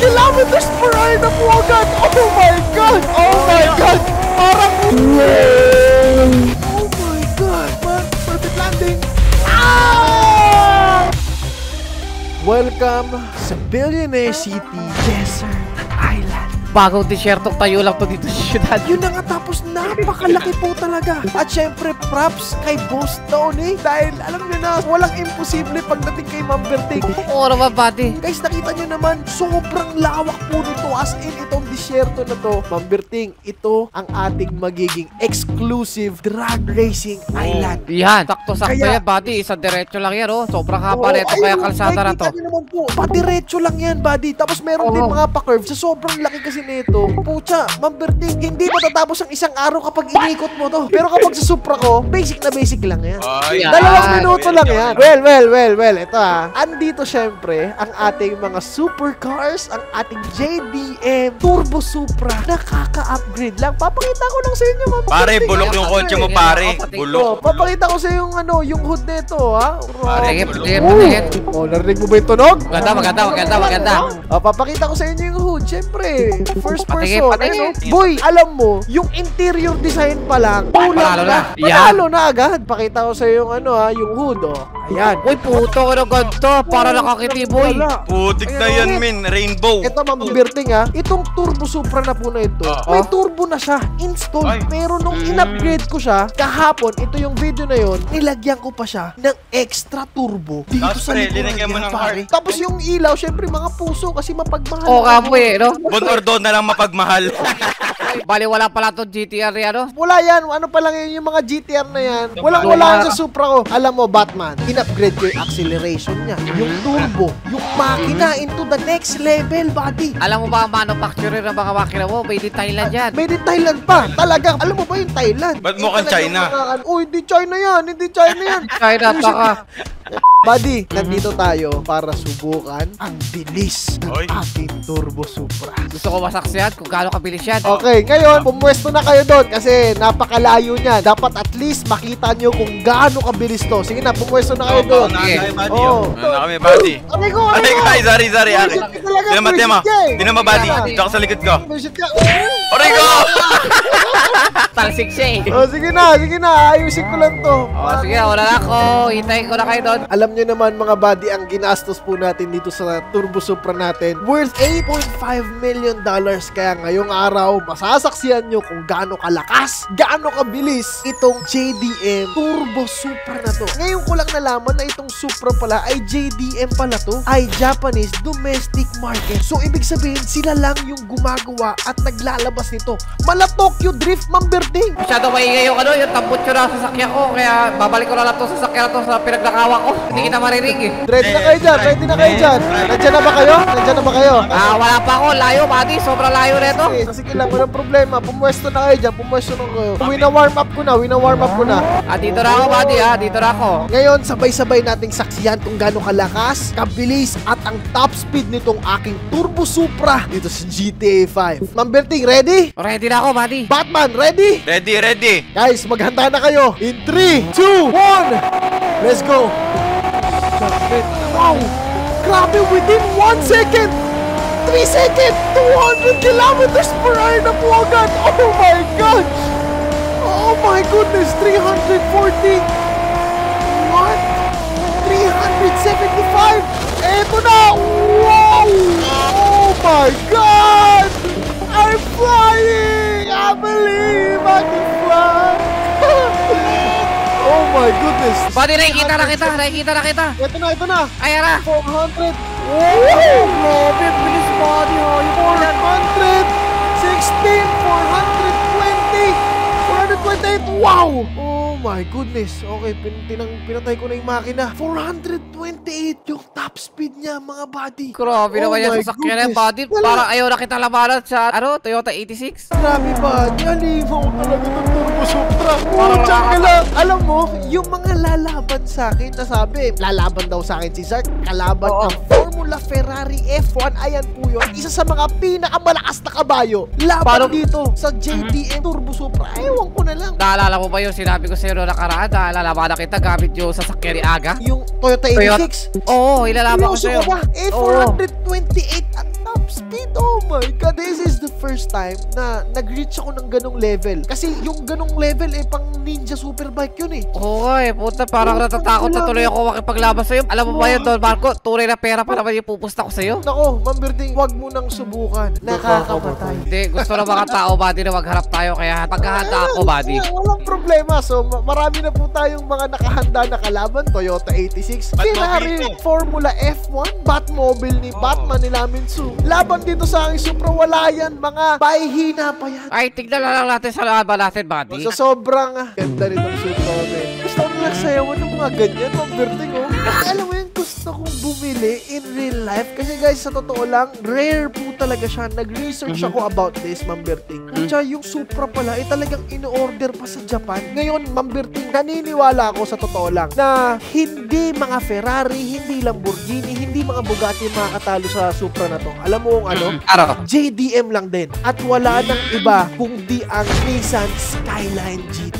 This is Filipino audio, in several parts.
kilometers per hour na po agad. Oh my God! Oh my God! Parang... Oh my God! Man, perfect landing! Ah! Welcome sa Billionaire City Desert Island. Bagong t-shirtong tayo lang to dito sa syudad. Yun na nga tapos napakalaki po talaga. At syempre props kay Boss Tony dahil alam nyo na walang imposible pagdating kay Ma'am Berting. Oo naman, buddy. Guys, nakita nyo naman, sobrang lawak po nito as in itong disyerto na to. Ma'am Berting, ito ang ating magiging exclusive drag racing island. Yan, sakto-sakto Kaya- yan, buddy. Isang diretso lang yan, oh. Sobrang haba Oo, nito, kaya kalsada na to. nakikita nyo naman po, patiretso lang yan, buddy. Tapos meron Oo. din mga pa-curve. Sa sobrang laki kasi nito, pucha, Ma'am Berting, hindi matatapos ang isang araw kapag inikot mo to. Pero kapag sa Supra ko, basic na basic lang yan. Ay, Yan. Dalawang Ah, minuto lang yan. Well, well, well, well. Ito ah. Andito syempre ang ating mga supercars, ang ating JDM Turbo Supra. Nakaka-upgrade lang. Papakita ko lang sa inyo, ma'am. Pare, Berting, bulok ah. yung kotse mo, pare. Bulok. Oh, papakita ko sa iyo yung ano, yung hood nito, ha? Pare, Sige, bulok. Oh, oh, narinig mo ba yung tunog? Maganda, maganda, maganda, maganda. Oh, papakita ko sa inyo yung hood, syempre. First Patingin, person. patingin. Ano? Boy, alam mo, yung interior design pa lang, kulang na. Panalo na agad. Pakita ko sa yung ano ha, yung hood, oh. Ayan. Uy, puto ko na ganito. Para nakakiti, boy. Putik na yan, min. Rainbow. Ito Ma'am Berting ha, itong Turbo Supra na po na ito, may turbo na siya, install. Ay. Pero nung Mm. in-upgrade ko siya, kahapon, ito yung video na yon, nilagyan ko pa siya ng extra turbo dito Tapos, sa likuran niya, pare. heart. Tapos yung ilaw, syempre mga puso kasi mapagmahal. Oo ka, ang boy, eh, no? Bon or don na lang mapagmahal. Bali, wala pala itong GTR yan, no? Wala yan. Ano pa lang yun, yung mga GTR na yan. Walang wala yan sa Supra ko. Alam mo, Batman, in-upgrade ko yung acceleration niya, yung turbo, yung makina into the next level, buddy. Alam mo ba ang manufacturer ng mga makina mo? Made in Thailand yan. Made in Thailand pa. Talaga. Alam mo ba yung Thailand? Ba't mukhang China? mga oh, hindi China yan. Hindi China yan. China, taka. Buddy, nandito tayo para subukan ang bilis ng Oy. ating Turbo Supra. Gusto ko masaksihan kung gaano kabilis yan. Okay, ngayon, pumwesto na kayo doon kasi napakalayo niya. Dapat at least makita nyo kung gaano kabilis to. Sige na, pumwesto na kayo doon. Sige. Oo. oh. Na kami, buddy. Aray ko, aray Ay, ko! guys, sorry, sorry. Tinama, tinama. bullshit ka eh. Tinama, buddy. Diyan ka sa likod ko. Bullshit ka. Aray ko! Talsik siya eh. Oh, sige na, sige na. Ayusin ko lang to. Oh, sige, wala na ako. Hintayin ko na kayo doon. Alam nyo naman mga buddy, ang ginastos po natin dito sa Turbo Supra natin worth 8.5 million dollars. Kaya ngayong araw, masasaksiyan nyo kung gaano kalakas, gaano kabilis itong JDM Turbo Supra na to. Ngayon ko lang nalaman na itong Supra pala ay JDM pala to, ay Japanese Domestic Market. So ibig sabihin, sila lang yung gumagawa at naglalabas nito. Mala Tokyo Drift, Mamberding! Masyado maingay yung ano, yung tambot ko na ko. Kaya babalik ko na lang to sa sasakyan na to sa pinaglakawa ko. Hindi kita marinig eh. Ready na kayo dyan, ready na kayo dyan. Nandiyan na ba kayo? Nandiyan na ba kayo? Ah, wala pa ako. Layo, buddy. Sobrang layo nito. Sige, lang, walang problema. Pumwesto na kayo dyan, pumwesto na kayo. Wina-warm up ko na, wina-warm up ko na. Ah, dito na ako, buddy, ah. Dito na ako. Ngayon, sabay-sabay nating saksiyan kung gaano kalakas, kabilis, at ang top speed nitong aking Turbo Supra dito sa GTA 5. Ma'am Berting, ready? Ready na ako, buddy. Batman, ready? Ready, ready. Guys, maghanda na kayo. In 3, 2, 1, let's go. Wow! Grab it within 1 second! 3 seconds! 200 kilometers per hour na po! Oh my God! Oh my goodness! 340! What? 375! Goodness! Buddy, nakikita na kita. Nakikita na kita. Ito na, ito na! Ayan na. 400! Wow! Grabe, bilis, buddy. Oh, yung 416! 420! 428! Wow! My goodness. Okay, pin tinang pinatay ko na yung makina. 428 yung top speed niya, mga buddy. Grabe Oh naman yan sa sasakyan yan, buddy. Wala. Parang ayaw na kita labanan sa, ano, Toyota 86. Grabe ba? Nalimaw talaga ng Turbo Supra. Parang Pucha ka lang. Alam mo, yung mga lalaban sa akin, nasabi, lalaban daw sa akin si Zark, kalaban Oo. ng Formula Ferrari F1. Ayan po yun. Isa sa mga pinakamalakas na kabayo. Laban Paano- dito sa JDM Turbo Supra. Ewan ko na lang. Naalala mo ba yung sinabi ko sa'yo noong nakaraan? Naalala ba na kita gamit yung sasakyan ni Aga? Yung Toyota Toyota- 86. Oo, ilalaban ko Seryoso sa'yo. ka ba? Eh, Oo. 428 ang speed. first time na nag-reach ako ng ganong level. Kasi yung ganong level eh pang ninja superbike yun eh. Nga eh, puta, parang Oo, natatakot na tuloy ako makipaglaban sa'yo. Alam mo ba yun, Don Marco? Tunay na pera pa naman yung pupusta ko sa'yo. Nako, Ma'am Berting, wag mo nang subukan. Nakakamatay. Hindi, gusto na mga tao, buddy, na magharap tayo. Kaya paghahanda ako, buddy. Wala- Walang problema. So, ma- marami na po tayong mga nakahanda na kalaban. Toyota 86, Ferrari. Formula F1, Batmobile ni Batman ni Laminsu. Laban dito sa aking Supra, wala yan. Mga bahihina pa yan. Ay, tignan na lang natin sa laban natin, buddy. So, sobrang ganda nitong Supra. Gusto ko nalang sayawan ng mga ganyan, Ma'am Berting, oh. Alam mo yun, gusto kong bumili in real life. Kasi guys, sa totoo lang, rare po talaga siya. Nag-research ako about this, Ma'am Berting. At siya, yung Supra pala, eh talagang in-order pa sa Japan. Ngayon, Ma'am Berting, naniniwala ako sa totoo lang na hindi mga Ferrari, hindi Lamborghini, hindi mga Bugatti makakatalo sa Supra na to. Alam mo kung ano? Ano? JDM lang din. At wala nang iba kundi ang Nissan Skyline GT.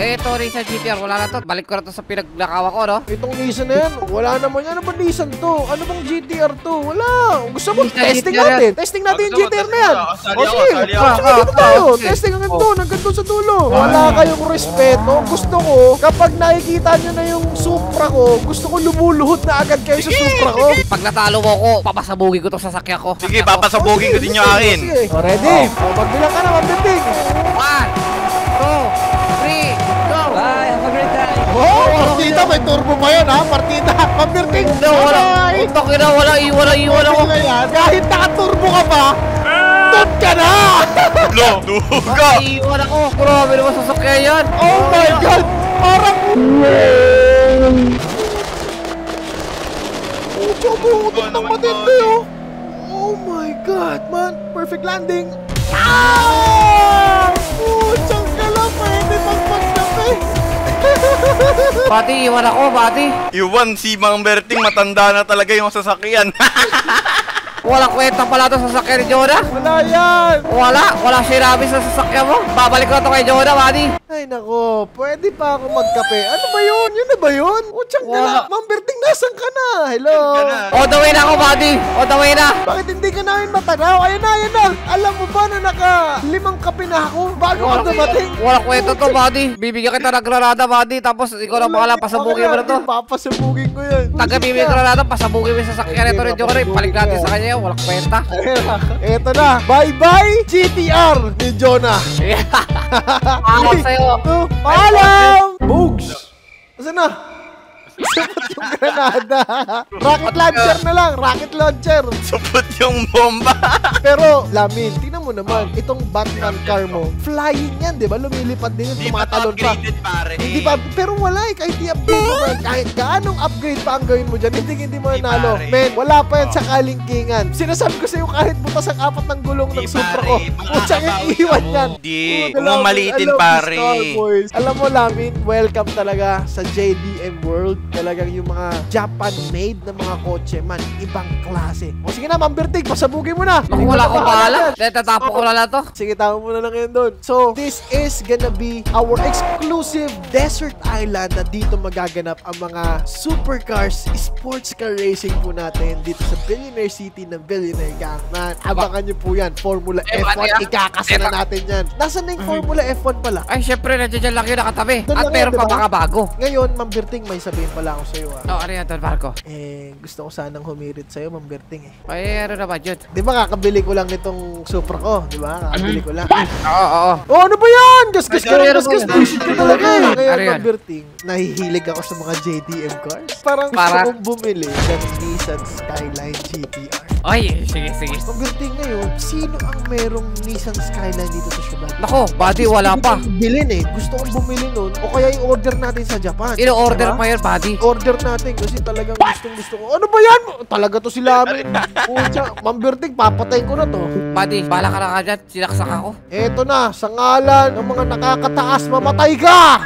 Eh, ito rin sa GTR, wala na to. Balik ko na to sa pinagnakawa ko, no? Itong Nissan na yan, wala naman yan. Ano ba Nissan to? Ano bang GTR to? Wala. Gusto mo, Nissan testing GTR natin. Testing natin yung GTR na yan. O sige, sige, dito tayo. Okay. Testing hanggang doon, hanggang doon sa dulo. Wala kayong respeto. Gusto ko, kapag nakikita nyo na yung Supra ko, gusto ko lumuluhot na agad kayo sa Supra ko. Pag natalo mo ko, papasabugin ko to sa sakya ko. Sige, papasabugin ko din yung akin. O, ready? O, magbilang ka na, mabiting. One, turbo pa yan ha, partida. Mabiting. No, wala. Utak na, wala iwan na iwan ako. Wala yan. Kahit nakaturbo ka pa, tot ka na! Lo, duga. Iwan ako. Grabe naman sasakyan yan. Oh my God! Parang... Oh, bumutot ng matindi oh! Oh my God, man! Perfect landing! Ah! Putsang Pati, iwan ako, pati. Iwan, si Mang Berting matanda na talaga yung sasakyan. Walang kwenta pala to sa sasakyan ni Jonah. Wala yan! Wala, wala sinabi sa sasakyan mo. Babalik ko na to kay Jonah, buddy. Ay nako, pwede pa ako magkape. Ano ba yun? Yun na ba yun? Putsang ka Wala. lang! Ma'am Nasan ka na? Hello? On the way na ako, buddy. On the way na. Bakit hindi ka namin matanaw? Ayun na, ayun na! Alam mo ba na naka limang kape na ako bago ka dumating? Walang kwenta to, buddy. Bibigyan kita ng granada, buddy. Tapos ikaw na bahala, pasabugin mo na to. Papasabugin ko yan. Taga bibigyan ko na natin, pasabugin mo yung sasakyan nito rin, Jonah. Balik natin sa kanya yun. Walang kwenta. Eto na. Bye-bye, GTR ni Jonah. Paalam sa'yo. Paalam! Boogs! Asan na? Sapot yung granada. rocket launcher na lang. Rocket launcher. Supot yung bomba. Pero, Lamin, tingnan mo naman. Itong Batman car mo, flying yan, di ba? Lumilipad din yun, Di ba tumatalon pa. upgraded pare? Hindi pa, pero wala eh, kahit i-upgrade mo yan, kahit gaanong upgrade pa ang gawin mo dyan, hindi hindi mo Di nanalo. Men, wala pa yan Oh. sa kalingkingan. Sinasabi ko sa'yo, kahit butas ang apat ng gulong ng Di Supra pare, ko, putsang iiwan mo. yan. Di, Oh, huwag mong maliitin, pare. Alam mo, Lamin, welcome talaga sa JDM World. Talagang yung mga Japan-made na mga kotse, man, ibang klase. O sige na, Ma'am Bertig, pasabugin mo na. Naku, wala akong bahala. Tetatapo ko na lang to. Sige, tama mo na lang ngayon doon. So, this is gonna be our exclusive desert island na dito magaganap ang mga supercars, sports car racing po natin dito sa Billionaire City ng Billionaire Gang. Man, abangan nyo po yan. Formula Eh, F1, buddy, ah. ikakasa na natin yan. Nasaan na yung Formula F1 pala? Ay, syempre, nandiyan dyan lang yun nakatabi. Doon At meron pa diba? mga bago. Ngayon, Ma'am Berting, may sabihin pala ako sa'yo ah. Oh, ano yan, Don Marco? Eh, gusto ko sanang humirit sa'yo, Ma'am Berting eh. Ay, ano naman yun? Di ba kakabili ko lang nitong Supra ko? Di ba? Kakabili ko lang. Oo, oo. Oh, ano ba yan? Gasgas ka ano gasgas. Bullshit ka talaga eh. Ano yan? converting, nahihilig ako sa mga JDM cars. Parang gusto kong bumili ng Nissan Skyline GTR. Ay, sige, sige. Converting ngayon, sino ang merong Nissan Skyline dito sa syudad? Nako, buddy, wala pa. kong Bilhin eh. Gusto kong bumili nun. O kaya i-order natin sa Japan. Ino-order pa yun, buddy. Order natin kasi talagang gustong gusto ko. Ano ba yan? Talaga to sila amin. Pucha, Ma'am Berting, papatayin ko na to. Buddy, bala ka na ka dyan. Sinaksak ako. Eto na, sa ngalan ng mga nakakataas, mamatay ka!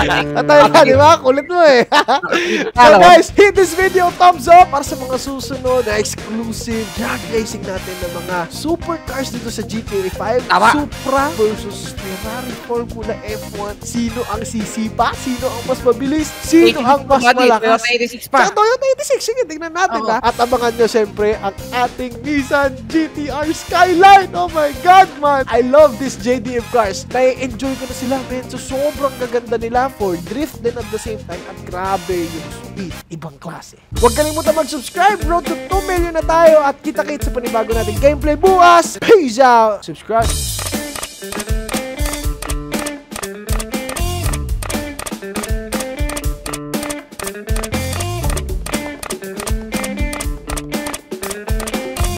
Hmm, Atay ka, di ba? Kulit mo eh. so guys, hit this video thumbs up para sa mga susunod na exclusive drag racing natin ng mga supercars dito sa GTA 5. Tama. Supra versus Ferrari Formula F1. Sino ang sisipa? Sino ang mas mabilis? Sino ang mas malakas? 86 pa. Sa Toyota 86, sige, tingnan natin ha. At abangan nyo siyempre ang ating Nissan GTR Skyline. Oh my God, man. I love this JDM cars. Nai-enjoy ko na sila, man. So, sobrang gaganda nila for drift din at the same time. At grabe yung speed. Ibang klase. Huwag kalimutan mag-subscribe. Road to 2 million na tayo. At kita-kits sa panibago nating gameplay bukas. Peace out. Subscribe.